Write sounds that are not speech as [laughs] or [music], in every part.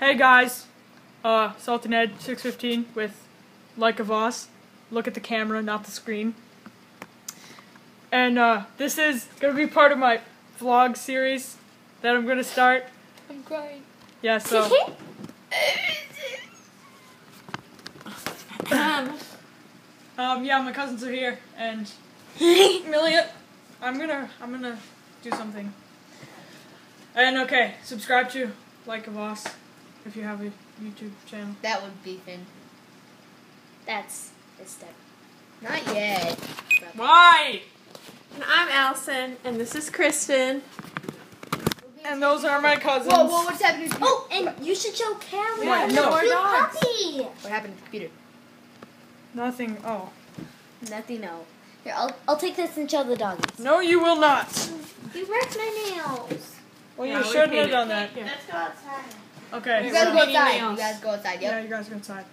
Hey guys, uh, SaltyNed 615 with Like a Voss. Look at the camera, not the screen. And uh, this is gonna be part of my vlog series that I'm gonna start. I'm crying. Yeah, so um, [laughs] um, yeah, my cousins are here, and [laughs] Amelia, I'm gonna I'm gonna do something. And okay, subscribe to Like a Voss if you have a YouTube channel. that would be Finn. That's the step. Not yet. Why? And I'm Allison, and this is Kristen. And those are my cousins. Whoa, whoa, what's happening to Oh, and you should show Cameron. Yeah, the no. cute dogs. puppy. What happened to the computer? Nothing. Oh. Nothing. No. Here, I'll I'll take this and show the doggies. No, you will not. You wrecked my nails. Well, you Yeah, we shouldn't have done that. Here. Let's go outside. Okay. You guys go painting outside. You guys go outside. Yeah, you guys go outside.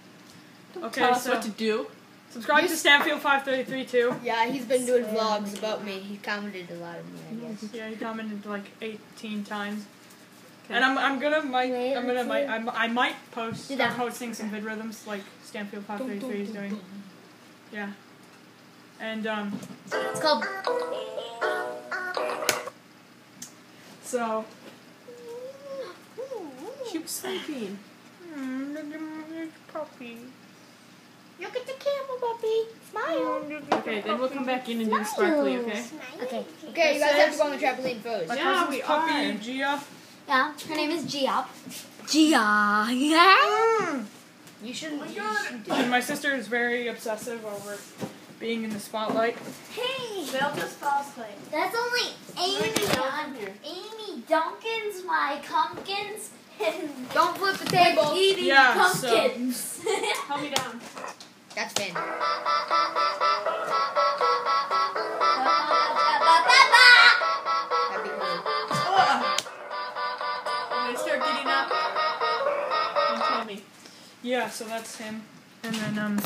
Okay, Tell us so what to do. subscribe You to Stanfield five thirty three too. Yeah, he's been doing vlogs about me. He commented a lot of me, I guess. Yeah, he commented like eighteen times. Okay. And I'm, I'm gonna might Wait, I'm gonna let's might see. I'm, I might post Do start that. posting some vid rhythms like Stanfield five thirty three is doing. Yeah. And um It's called. so She was sleeping. Hmm, look puppy. Look at the camera, puppy. Smile. Okay, then we'll come back in and do the sparkly, okay? Okay. Okay, you guys have to go on the trampoline first. Yeah, cousin's we puppy are. Gia. Yeah, her name is Gia. Gia. Yeah. You shouldn't. You shouldn't And my sister is very obsessive over being in the spotlight. Hey. They'll just fall. That's only Amy. Come on here. Amy Duncan's my pumpkins and [laughs] Don't flip the table. eating Yeah, so- pumpkins. [laughs] Help me down. That's Finn. That'd be cool. When they start getting up, you me. Yeah, so that's him. And then um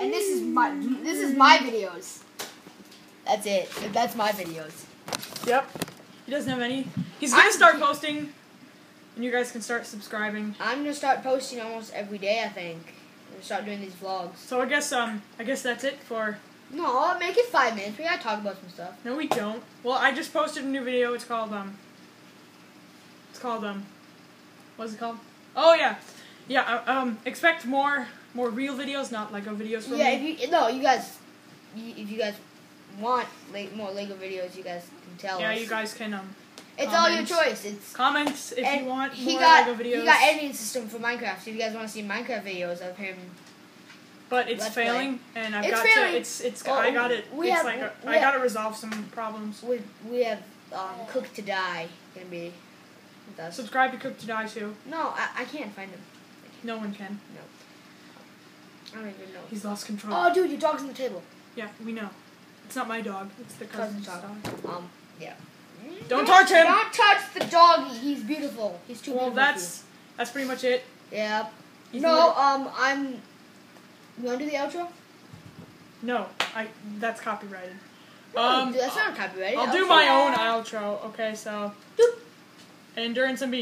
And this is my this is my videos. That's it. That's my videos. Yep. He doesn't have any. He's gonna I'm- start posting, and you guys can start subscribing. I'm gonna start posting almost every day. I think. I'm gonna start doing these vlogs. So I guess um I guess that's it for. No, I'll make it five minutes. We gotta talk about some stuff. No, we don't. Well, I just posted a new video. It's called um. It's called um. What's it called? Oh yeah, yeah. uh, Um, expect more more real videos, not Lego videos from yeah, me. if you no, you guys, if you guys want like more Lego videos, you guys can tell yeah, us. you guys can um It's all your choice. It's comments if and you want he more got Lego videos. he got editing system for Minecraft. So if you guys want to see Minecraft videos of him, but it's Let's play. failing, and I've It's got failing. to. It's it's. Oh, I got it. we it's have- like a, we I have- got to resolve some problems. we we have um, Cook to Die gonna be with us. Subscribe to Cook to Die too. No, I, I can't find him. No one can. No. I don't even know. He's lost control. Oh, dude, your dog's on the table. Yeah, we know. It's not my dog. It's the cousin's Cousin's dog. dog. Um, yeah. Don't touch him! Don't touch the doggy. He's beautiful. He's too Well, beautiful. that's that's pretty much it. for you. yeah. You No, um, I'm. You wanna do the outro? no, I that's copyrighted. No, Um, dude, that's not copyrighted. I'll do my own outro. Okay, so. endurance And during some.